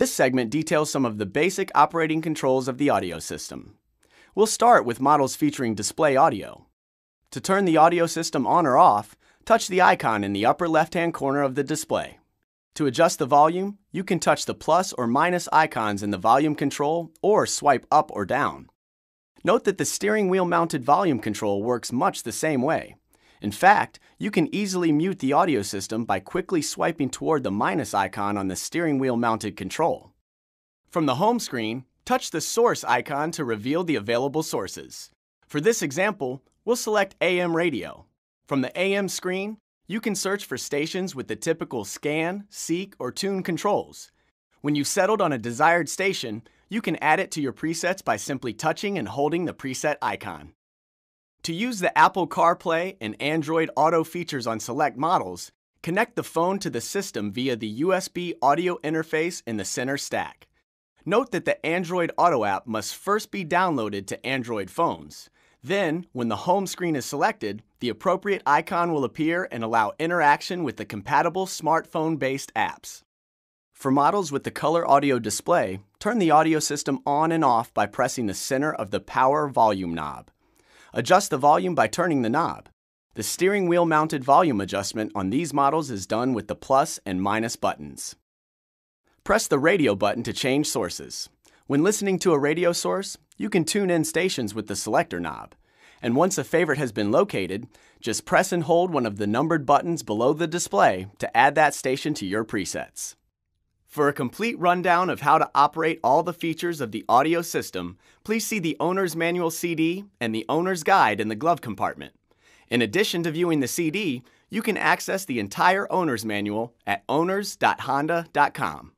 This segment details some of the basic operating controls of the audio system. We'll start with models featuring display audio. To turn the audio system on or off, touch the icon in the upper left-hand corner of the display. To adjust the volume, you can touch the plus or minus icons in the volume control or swipe up or down. Note that the steering wheel mounted volume control works much the same way. In fact, you can easily mute the audio system by quickly swiping toward the minus icon on the steering wheel mounted control. From the home screen, touch the source icon to reveal the available sources. For this example, we'll select AM radio. From the AM screen, you can search for stations with the typical scan, seek, or tune controls. When you've settled on a desired station, you can add it to your presets by simply touching and holding the preset icon. To use the Apple CarPlay and Android Auto features on select models, connect the phone to the system via the USB audio interface in the center stack. Note that the Android Auto app must first be downloaded to Android phones. Then, when the home screen is selected, the appropriate icon will appear and allow interaction with the compatible smartphone-based apps. For models with the color audio display, turn the audio system on and off by pressing the center of the power volume knob. Adjust the volume by turning the knob. The steering wheel mounted volume adjustment on these models is done with the plus and minus buttons. Press the radio button to change sources. When listening to a radio source, you can tune in stations with the selector knob. And once a favorite has been located, just press and hold one of the numbered buttons below the display to add that station to your presets. For a complete rundown of how to operate all the features of the audio system, please see the Owner's Manual CD and the Owner's Guide in the glove compartment. In addition to viewing the CD, you can access the entire Owner's Manual at owners.honda.com.